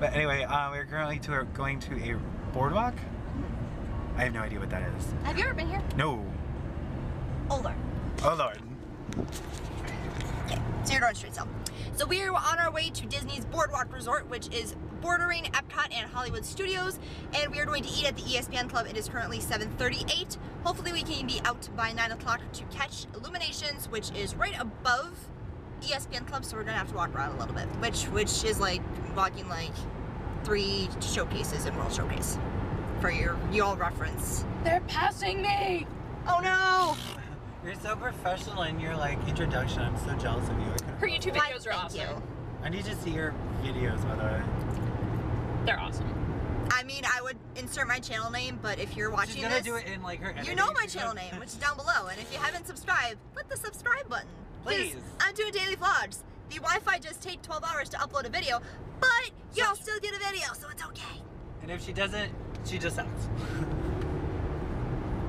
But anyway, uh, we're currently to, going to a boardwalk. I have no idea what that is. Have you ever been here? No. Oh Lord. Oh lord. Okay, So you're going straight south. So we are on our way to Disney's Boardwalk Resort, which is bordering Epcot and Hollywood Studios, and we are going to eat at the ESPN Club. It is currently 7:38. Hopefully, we can be out by 9 o'clock to catch Illuminations, which is right above ESPN Club. So we're gonna have to walk around a little bit, which which is like walking like three showcases in World Showcase for your y'all reference. They're passing me! Oh no! You're so professional in your like introduction. I'm so jealous of you. Her YouTube Why, videos are thank awesome. you. I need to see your videos, by the way. They're awesome. I mean, I would insert my channel name, but if you're watching She's gonna this, do it in like her. you know my channel name, which is down below. And if you haven't subscribed, click the subscribe button. 'Cause Please. I'm doing daily vlogs. The Wi-Fi just takes 12 hours to upload a video, but y'all still get a video, so it's okay. And if she doesn't, she just sucks.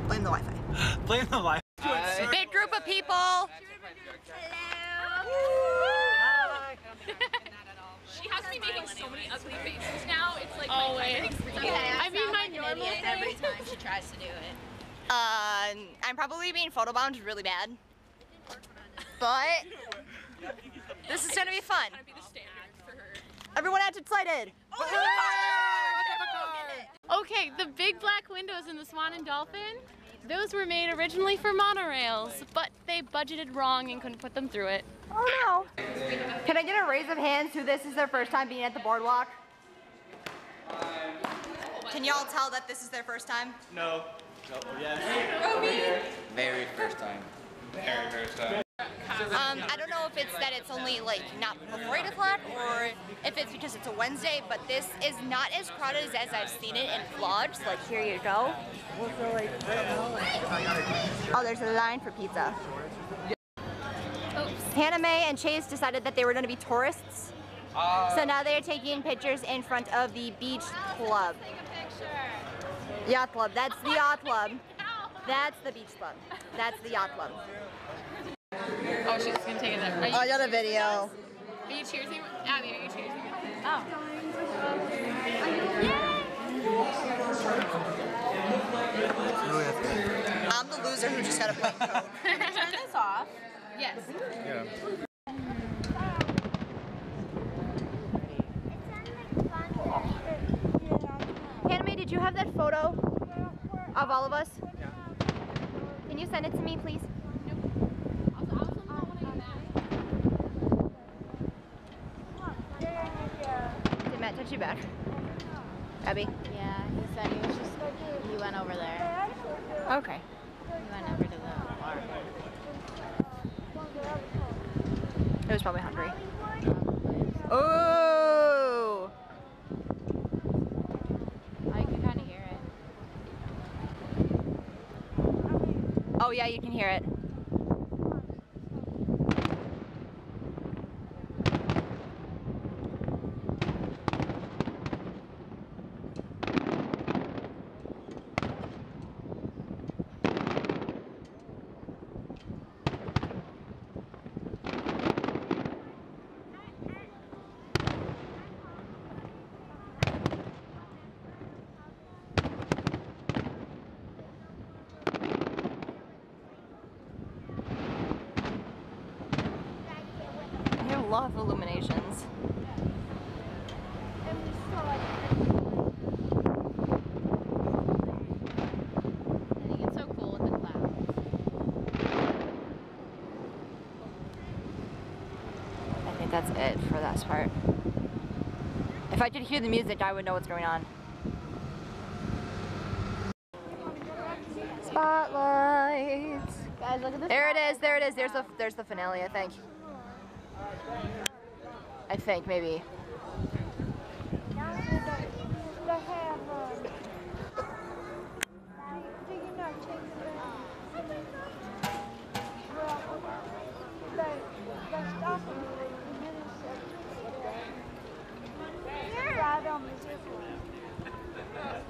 Blame the Wi-Fi. Blame the life. Big group of people. Hello. she has me making so many ugly faces now. It's like always. I mean, my normal every time she tries to do it. Uh, I'm probably being photobombed really bad, but this is gonna be fun. Be the standard for her. Everyone act excited. Okay, the big black windows in the Swan and Dolphin, those were made originally for monorails, but they budgeted wrong and couldn't put them through it. Oh no. Can I get a raise of hands who this is their first time being at the boardwalk? Can y'all tell that this is their first time? No. No. Yes. Very first time. Very first time. Um, I don't know if it's that it's only like not before 8 o'clock or if it's because it's a Wednesday, but this is not as crowded as, I've seen it in vlogs. Like, here you go. Oh, there's a line for pizza. Hannah Mae and Chase decided that they were going to be tourists. So now they are taking pictures in front of the beach club. Yacht club. That's the yacht club. That's the beach club. That's the yacht club. Oh, she's gonna take it there. Are you, Oh, I got a video. are you cheersing? Abby, are you cheersing? Oh. Yay! I'm the loser who just got a plain coat. Turn this off. Yes. Hannah Mae, did you have that photo of all of us? Yeah. Can you send it to me, please? Did Matt touch you back? Abby? Yeah, he said he was just, he went over there. Okay. He went over to the bar. It was probably hungry. Oh! Oh, you can kind of hear it. Oh yeah, you can hear it. Clouds. I think that's it for that part. If I could hear the music, I would know what's going on. Spotlights. Guys, look at this. There it is. There it is. There's the there's the finale. I think. I think maybe.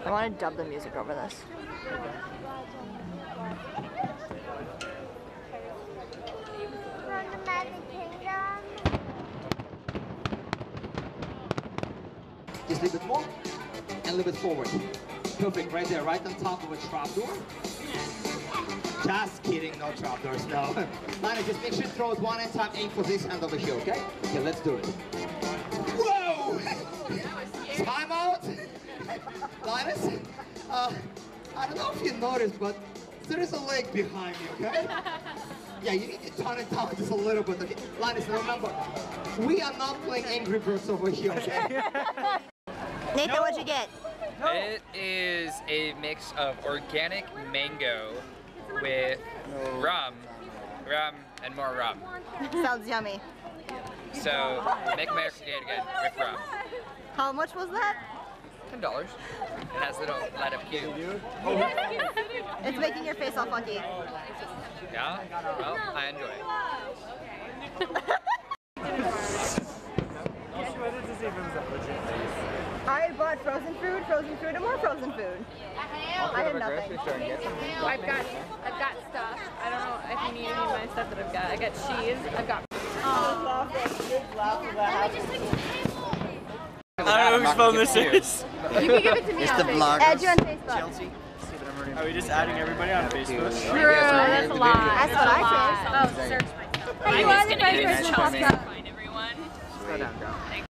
I want to dub the music over this. Just a little bit more. And a little bit forward. Perfect, right there, right on top of a trapdoor. Just kidding, no trapdoors, no. Lana, just make sure you throw it one at a time, aim for this hand over here, okay? Okay, let's do it. Whoa! Time out! Linus, uh, I don't know if you noticed, but there is a leg behind you, okay? Yeah, you need to tone it down just a little bit. Okay? Linus, remember, we are not playing Angry Birds over here, okay? Nathan, what'd you get? It is a mix of organic mango with rum, rum, and more rum. Sounds yummy. So make America great again with rum. How much was that? Ten dollars. It has a little light up cube. It's making your face all funky. Yeah. Well, I enjoy it. I bought frozen food, and more frozen food. I had nothing. I've got, I've got stuff. I don't know if you need any of my stuff that I've got. I got cheese. I've got. I don't know whose phone this is. You can give it to me. It's the vlog. Add you on Facebook. Are we just adding everybody on Facebook? True. That's a lot. That's what I Oh, search myself. Hey, you want to invite Christmas podcast? Find everyone.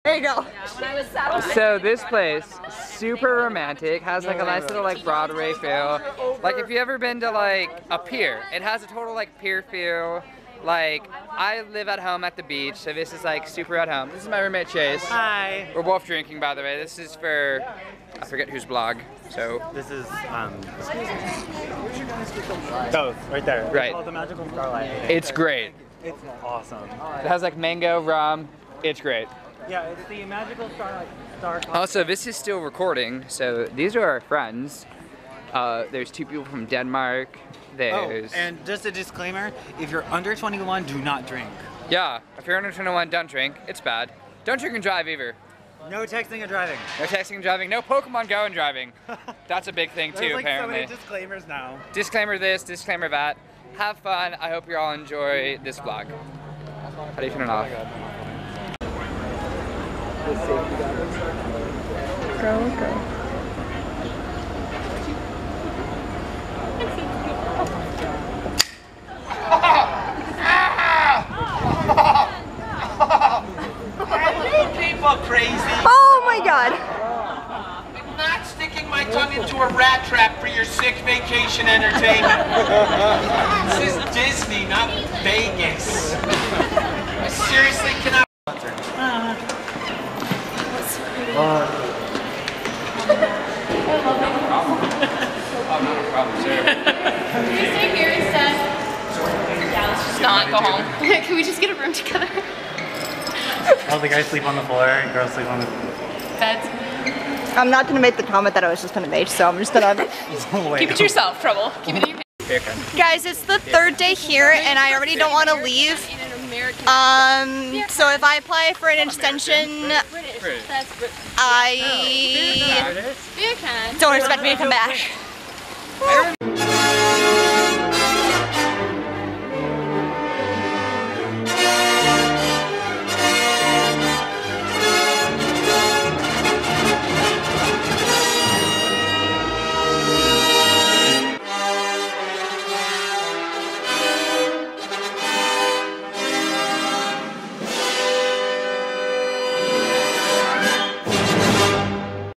There you go. When I was saddled. So this place, super romantic, has like a nice little like Broadway feel. Like if you ever been to like a pier, it has a total like pier feel. Like I live at home at the beach, so this is like super at home. This is my roommate Chase. Hi. We're both drinking, by the way. This is for I forget whose blog. So This is um. Those right there. It's Right. called the Magical Starlight. it's great. It's awesome. It has like mango rum. It's great. Yeah, it's the Magical Starlight Star. Also, this is still recording, so these are our friends. Uh, there's two people from Denmark. There's. Oh, and just a disclaimer: if you're under 21, do not drink. yeah. If you're under 21, don't drink. It's bad. Don't drink and drive either. No texting or driving. No texting and driving. No Pokemon Go and driving. That's a big thing too, There's like apparently. so many disclaimers now. disclaimer this, disclaimer that. Have fun. I hope you all enjoy this vlog. How do you turn it off? People crazy. Oh my god. I'm not sticking my tongue into a rat trap for your sick vacation entertainment. this is Disney, not Vegas. I seriously cannot. Can we stay here instead? Yeah, let's just not go home. Can we just get a room together? All the guys sleep on the floor and girls sleep on the Beds. I'm not gonna make the comment that I was just gonna make, so I'm just gonna. Keep it to yourself, trouble. Keep it in your Guys, it's the third day here, and I already don't want to leave. in an American. Um, so if I apply for an extension, British. That's British. I don't expect me to come back.